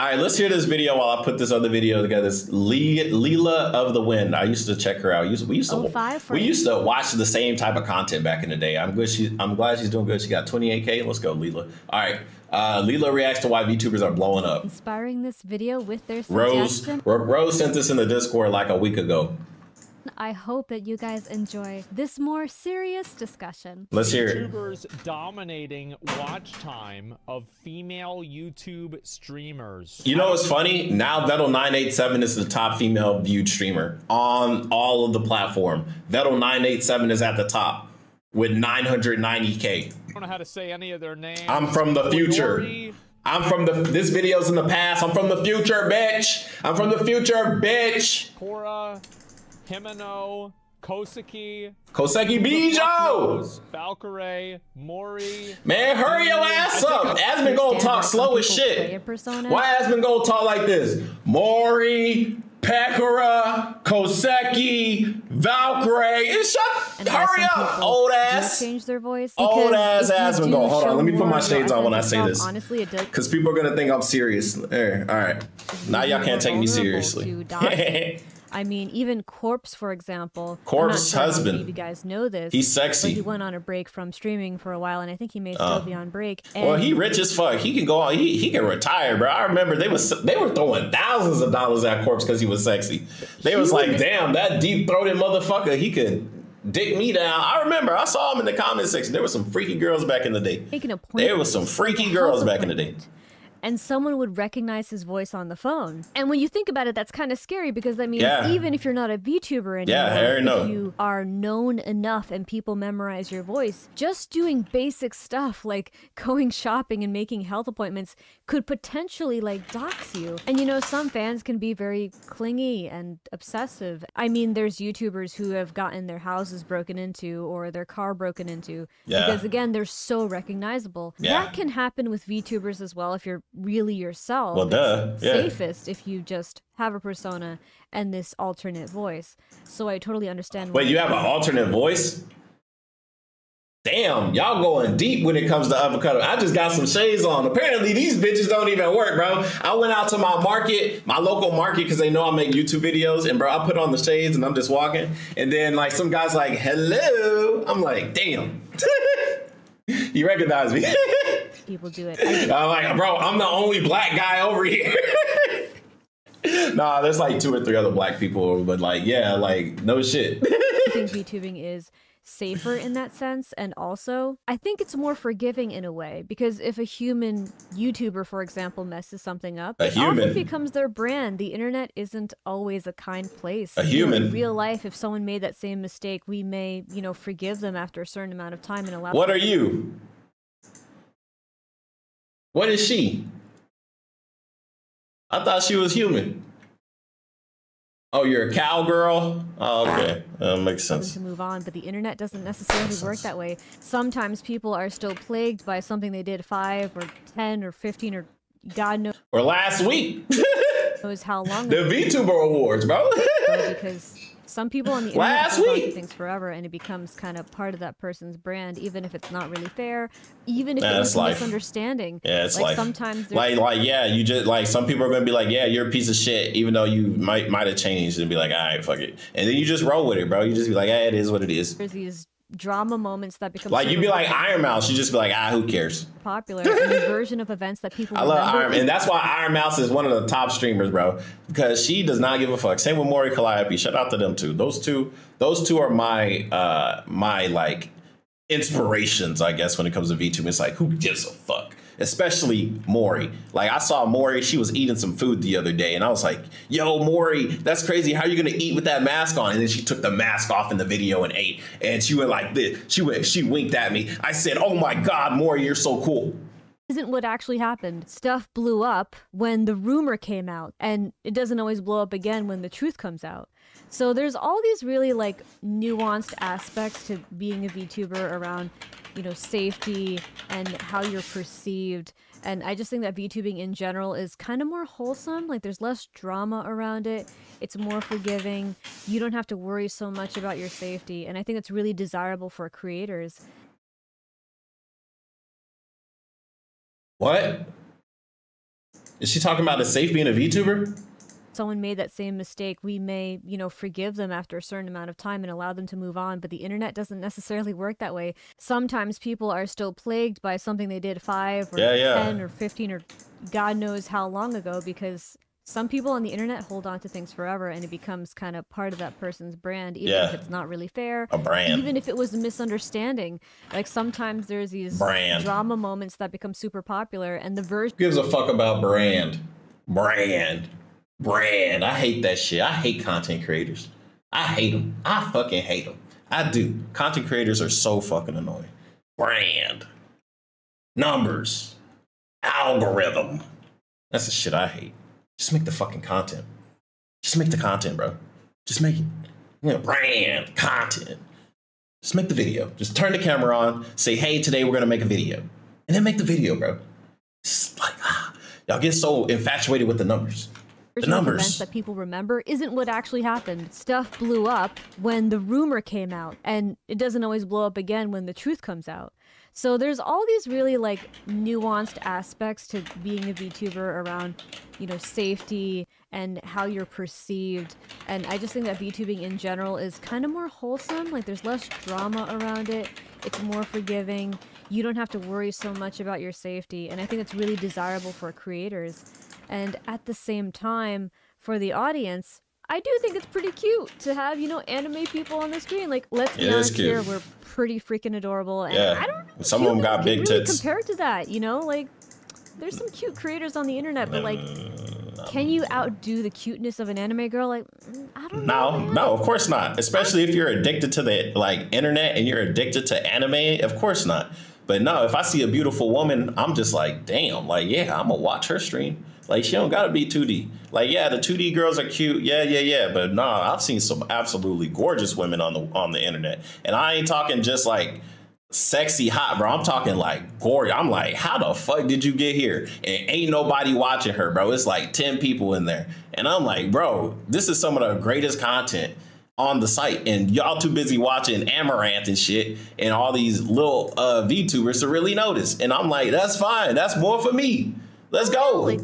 All right, let's hear this video while I put this other video together. It's Le- Lila of the Wind. I used to check her out. We used, we used to Oh, we used to watch the same type of content back in the day. I'm good. She, I'm glad she's doing good. She got 28k. Let's go, Lila. All right, uh, Lila reacts to why VTubers are blowing up. Inspiring this video with their Rose Rose sent this in the Discord like a week ago. I hope that you guys enjoy this more serious discussion. Let's hear it. YouTubers dominating watch time of female YouTube streamers. You know what's funny? Now Vedal987 is the top female viewed streamer on all of the platform. Vedal987 is at the top with 990k. I don't know how to say any of their names. I'm from the future. I'm from the this video's in the past. I'm from the future, bitch. I'm from the future, bitch. Cora, Himeno, Kosaki, Koseki Bijou! Valkyrie, Mori. Man, hurry your ass up. Asmon gonna talk slow as shit. Why Asmon gonna talk like this? Mori, Pekora, Koseki, Valkyrie. And shut And hurry up, old ass. Change their voice. Old ass if you Asmon do go. Hold on, let me put my shades on when I say this. Honestly, it does. Because people are gonna think I'm serious. All right. Now y'all can't take me seriously. I mean, even Corpse, for example. Corpse sure husband. you guys know this. He's sexy. He went on a break from streaming for a while, and I think he may still Oh. be on break. Well, he rich as fuck. He can go on. He, he can retire, bro. I remember they was they were throwing thousands of dollars at Corpse because he was sexy. They was like, damn, that deep throated motherfucker. He could dick me down. I remember. I saw him in the comment section. There were some freaky girls back in the day. Making a point. There was some freaky girls back in the day. And someone would recognize his voice on the phone. And when you think about it, that's kind of scary because that means Yeah. even if you're not a VTuber anymore, Yeah, I already if you are known enough and people memorize your voice, just doing basic stuff like going shopping and making health appointments could potentially like dox you. And you know, some fans can be very clingy and obsessive. I mean, there's YouTubers who have gotten their houses broken into or their car broken into Yeah. because again, they're so recognizable. Yeah. That can happen with VTubers as well if you're really yourself. Well, duh. Yeah. Safest if you just have a persona and this alternate voice. So I totally understand. Wait, you have an alternate voice? Damn, y'all going deep when it comes to avocado. I just got some shades on. Apparently, these bitches don't even work, bro. I went out to my market, my local market, because they know I make YouTube videos, and bro, I put on the shades and I'm just walking, and then like some guys like, "Hello," I'm like, "Damn." you recognize me? people do it. I I'm like, bro, I'm the only black guy over here. nah, there's like two or three other black people, but like, yeah, like, no shit. I think VTubing is safer in that sense. And also, I think it's more forgiving in a way because if a human YouTuber, for example, messes something up, A it often human. becomes their brand. The internet isn't always a kind place. A human. In real life, if someone made that same mistake, we may, you know, forgive them after a certain amount of time and allow. What are you? What is she? I thought she was human. Oh, you're a cowgirl? Oh, okay. That makes sense. to move on, but the internet doesn't necessarily work that way. Sometimes people are still plagued by something they did five or ten or fifteen or God knows Or last week, knows how long the VTuber Awards, bro. because some people on the internet on week. things forever, and it becomes kind of part of that person's brand, even if it's not really fair, even if it's a misunderstanding. Yeah, it's like like sometimes like like yeah, you just like some people are gonna be like, yeah, you're a piece of shit, even though you might might have changed and be like, all right, fuck it, and then you just roll with it, bro. You just be like, yeah, it is what it is. there's these drama moments that become Like you'd be like Iron Mouse, you just be like, ah, who cares? popular version of events that people I love remember Iron, and that's why Iron Mouse is one of the top streamers, bro. Because she does not give a fuck. Same with Mori Calliope. Shout out to them too. Those two, those two are my uh my like inspirations, I guess, when it comes to VTube. It's like who gives a fuck? Especially Mori. Like I saw Mori, she was eating some food the other day, and I was like, "Yo, Mori, that's crazy. How are you gonna eat with that mask on?" And then she took the mask off in the video and ate, and she went like this. She went, she winked at me. I said, "Oh my God, Mori, you're so cool." Isn't what actually happened. Stuff blew up when the rumor came out, and it doesn't always blow up again when the truth comes out. So there's all these really like nuanced aspects to being a VTuber around, you know, safety and how you're perceived. And I just think that VTubing in general is kind of more wholesome. Like there's less drama around it. It's more forgiving. You don't have to worry so much about your safety. And I think it's really desirable for creators. What? Is she talking about it's safe being a VTuber? someone made that same mistake, we may, you know, forgive them after a certain amount of time and allow them to move on. But the internet doesn't necessarily work that way. Sometimes people are still plagued by something they did five or Yeah, yeah. 10 or 15 or God knows how long ago because some people on the internet hold on to things forever and it becomes kind of part of that person's brand, even if it's not really fair. A brand. Even if it was a misunderstanding. Like sometimes there's these Brand. drama moments that become super popular and the version gives a fuck about brand. Brand. Brand. I hate that shit. I hate content creators. I hate them. I fucking hate them. I do. Content creators are so fucking annoying. Brand. Numbers. Algorithm. That's the shit I hate. Just make the fucking content. Just make the content, bro. Just make it. You know, brand, content. Just make the video. Just turn the camera on. Say, hey, today we're gonna make a video. And then make the video, bro. Just like, ah, y'all get so infatuated with the numbers. The version of events numbers. that people remember isn't what actually happened. Stuff blew up when the rumor came out, and it doesn't always blow up again when the truth comes out. So there's all these really like nuanced aspects to being a VTuber around, you know, safety and how you're perceived. And I just think that VTubing in general is kind of more wholesome. Like there's less drama around it. It's more forgiving. You don't have to worry so much about your safety. And I think it's really desirable for creators. And at the same time, for the audience, I do think it's pretty cute to have, you know, anime people on the screen. Like, let's be It honest here, we're pretty freaking adorable. And Yeah. I don't know, Some of them got big really tits. Compared to that, you know, like, there's some cute creators on the internet, but like, Mm, can you outdo the cuteness of an anime girl? Like, I don't know. No, no, of course not. Especially if you're addicted to the like internet and you're addicted to anime, of course not. But no, if I see a beautiful woman, I'm just like, damn, like yeah, I'm gonna watch her stream. Like she don't gotta be 2D. Like yeah, the 2D girls are cute, yeah, yeah, yeah. But nah, I've seen some absolutely gorgeous women on the on the internet, and I ain't talking just like sexy hot, bro. I'm talking like gory. I'm like, how the fuck did you get here? And ain't nobody watching her, bro. It's like 10 people in there. And I'm like, bro, this is some of the greatest content on the site. And y'all too busy watching Amouranth and shit and all these little uh VTubers to really notice. And I'm like, that's fine. That's more for me. Let's go.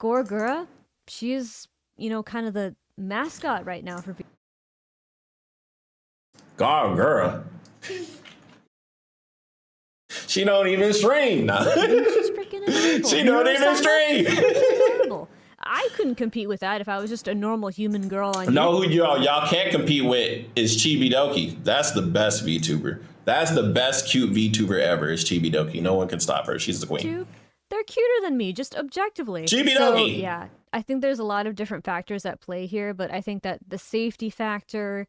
Gawr Gura, she's, you know, kind of the mascot right now for God, girl. She don't even stream. She's freaking adorable. She don't Her even stream. I couldn't compete with that if I was just a normal human girl on know YouTube. who y'all y'all can't compete with is Chibi Doki. That's the best VTuber. That's the best cute VTuber ever. Is Chibi Doki. No one can stop her. She's the queen. They're cuter than me, just objectively. Chibi so, Dogi. yeah, I think there's a lot of different factors at play here, but I think that the safety factor,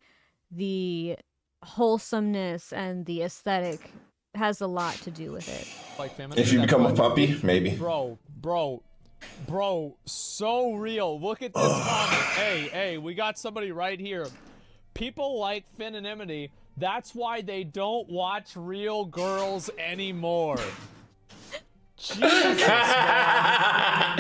the wholesomeness, and the aesthetic has a lot to do with it. Like If you become a puppy, maybe. Bro, bro, bro, so real. Look at this comment. Hey, hey, we got somebody right here. People like femininity. That's why they don't watch real girls anymore.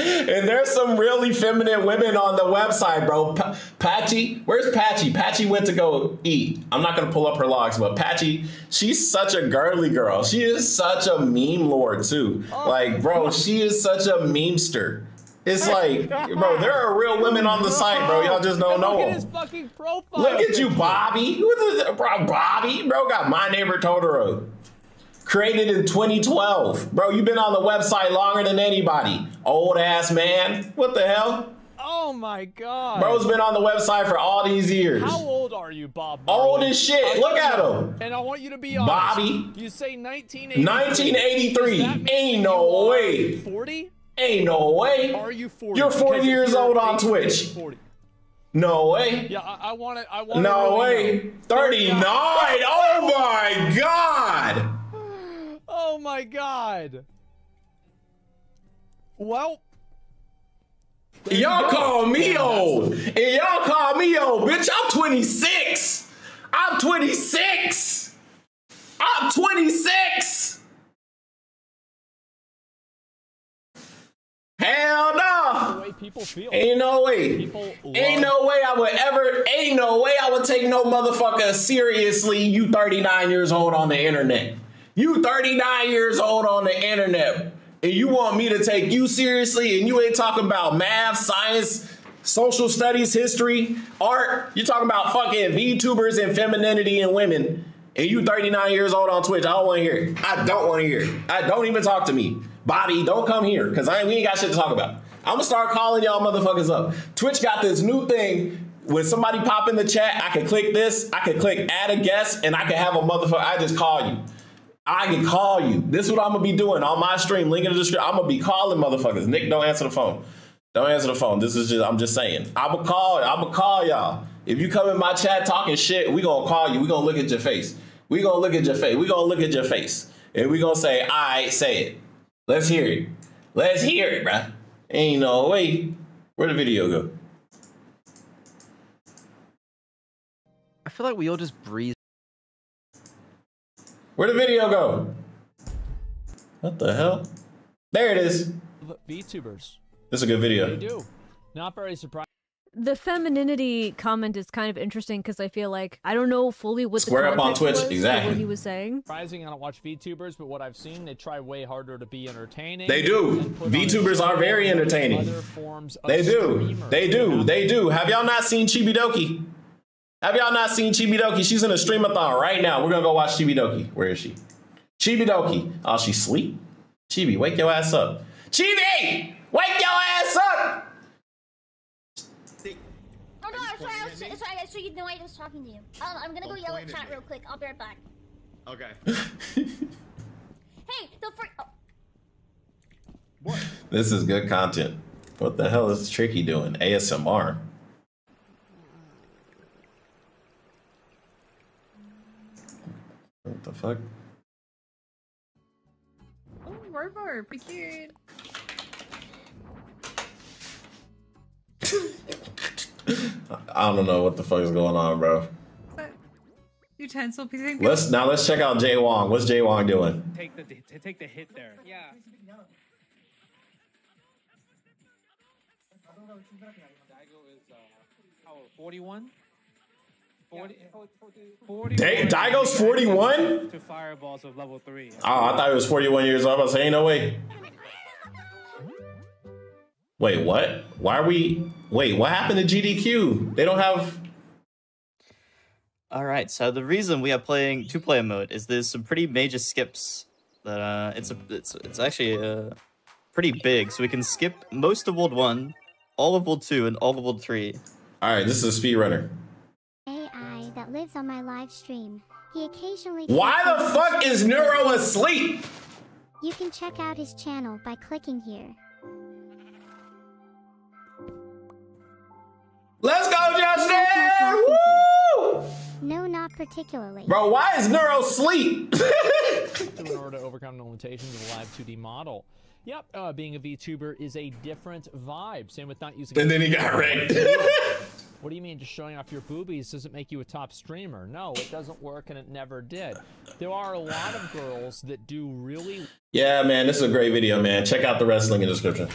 And there's some really feminine women on the website, bro. Pa- Patchy, where's Patchy? Patchy went to go eat. I'm not gonna pull up her logs, but Patchy, she's such a girly girl. She is such a meme lord too. Oh. Like, bro, she is such a memester. It's like, bro, there are real women on the site, bro. Y'all just don't know Look at his fucking profile. Look at you. Bobby. Who is this? Bro, Bobby? Bro got My Neighbor Totoro. Created in 2012. Bro, you've been on the website longer than anybody. Old ass man. What the hell? Oh my god. Bro's been on the website for all these years. How old are you, Bob? Old as shit. Look at him. And I want you to be honest. Bobby. You say 1983. 1983. Does that mean Ain't no way. 40? Ain't no way. Are you 40? You're 40 Because years you're old on Twitch. 40. No way. Yeah, I, I want it. I want No really way. know. 39. Oh my god. Oh my god. Well, Y'all call me old. And y'all call me old. Bitch, I'm 26. I'm 26. I'm 26. Hell no. way people feel. Ain't no way. Ain't no way I would ever, ain't no way I would take no motherfucker seriously. You 39 years old on the internet. You 39 years old on the internet. and you want me to take you seriously, and you ain't talking about math, science, social studies, history, art. You're talking about fucking VTubers and femininity and women. And you 39 years old on Twitch. I don't want to hear it. I don't want to hear it. I don't even talk to me. Bobby, don't come here because I we ain't got shit to talk about. I'm gonna start calling y'all motherfuckers up. Twitch got this new thing. When somebody pop in the chat, I can click this. I can click add a guest, and I can have a motherfucker. I just call you. I can mm-hmm. call you. This is what I'm gonna be doing on my stream. Link in the description. I'm gonna be calling motherfuckers. Nick, don't answer the phone. Don't answer the phone. This is just I'm just saying. I'm gonna call. I'm gonna call y'all. If you come in my chat talking shit, we gonna call you. We gonna look at your face. We gonna look at your face. We gonna look at your face, and we gonna say, "I say it." Let's hear it. Let's hear it, bruh. Ain't no way. Where the video go? I feel like we all just breeze. Where the video go? What the hell? There it is. VTubers. This is a good video. They video. do. Not very surprising. The femininity comment is kind of interesting because I feel like I don't know fully what Square the up on Twitch, was exactly. what he was saying. Surprising. I don't watch VTubers, but what I've seen, they try way harder to be entertaining. They do. and put on a VTubers are very entertaining. Other forms of They do. streamers, They do. They do. Have y'all not seen Chibidoki? Have y'all not seen Chibidoki? She's in a streamathon right now. We're gonna go watch Chibidoki. Where is she? Chibidoki. Oh, she sleep? Chibi, wake your ass up. Chibi! Wake your ass up! Oh no, I'm sorry, I was, sorry, I so you know I was talking to you. Um, I'm gonna go yell at chat real quick. I'll be right back. Okay. Hey, the fr- oh, This is good content. What the hell is Tricky doing? ASMR. What the fuck? Oh, Robo, pretty cute. I don't know what the fuck is going on, bro. Utensil piece? Let's now let's check out Jay Wong. What's Jay Wong doing? take the take the hit there. Yeah. Daigo is uh, how 41? 40, 40 Da- Daigo's 41? to fireballs of level 3. Oh, I thought he was 41 years old. I was saying, no way. Wait, what? Why are we? Wait, what happened to GDQ? They don't have. All right, so the reason we are playing two-player mode is there's some pretty major skips. That uh, it's a it's it's actually uh pretty big, so we can skip most of World One, all of World Two, and all of World Three. All right, this is a speedrunner. AI that lives on my live stream. He occasionally. Why the fuck is Neuro asleep? You can check out his channel by clicking here. Let's go, Justin! Woo! No, not particularly. Bro, why is Neuro asleep? in order to overcome the limitations of a live 2D model. Yep, uh, being a VTuber is a different vibe. Same with not using. and then he got wrecked. What do you mean just showing off your boobies doesn't make you a top streamer? No, it doesn't work and it never did. There are a lot of girls that do really yeah, man, this is a great video, man. Check out the wrestling in the description.